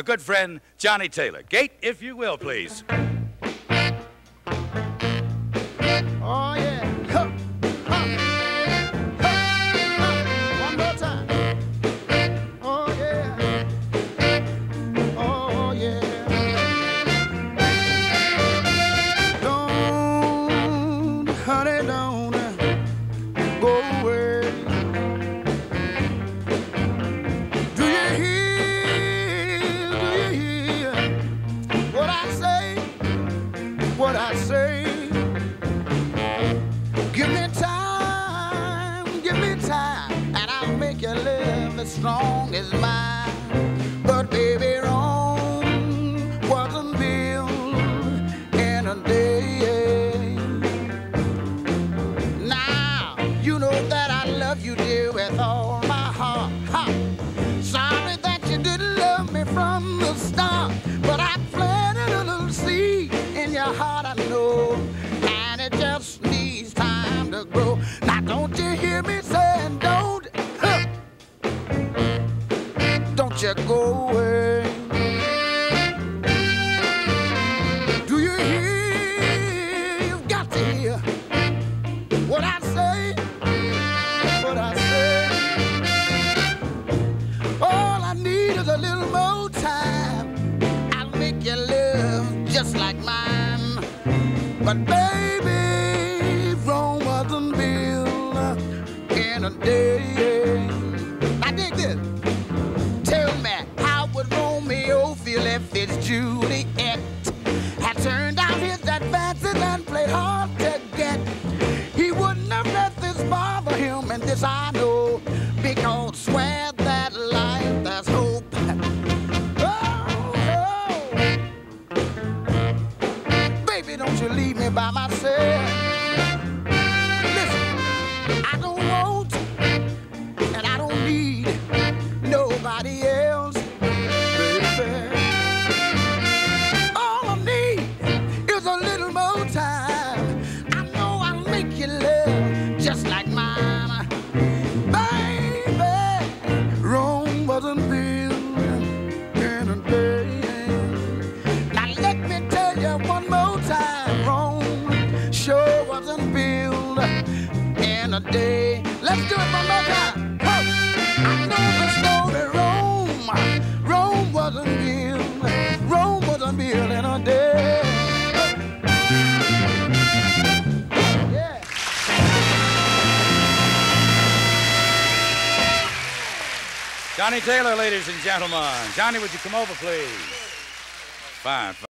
a good friend, Johnnie Taylor. Gate, if you will, please. What I say? Give me time, give me time, and I'll make your love as strong as mine. In your heart, I know, and it just needs time to grow. Now don't you hear me saying don't, huh. don't you go away. But baby, Rome wasn't built in a day. I dig this. Tell me, how would Romeo feel if it's Juliet had turned out his advances and played hard to get? He wouldn't have let this bother him, and this I know, Listen, I don't want and I don't need nobody else. Baby. All I need is a little more time. I know I'll make you love just like mine. Baby, Rome wasn't built in a day. Now let me tell you one more time, Rome sure wasn't built in a day. Let's do it one more! I know the story, Rome. Rome wasn't built. Rome wasn't built in a day. Yeah. Johnnie Taylor, ladies and gentlemen. Johnnie, would you come over, please? Fine. fine.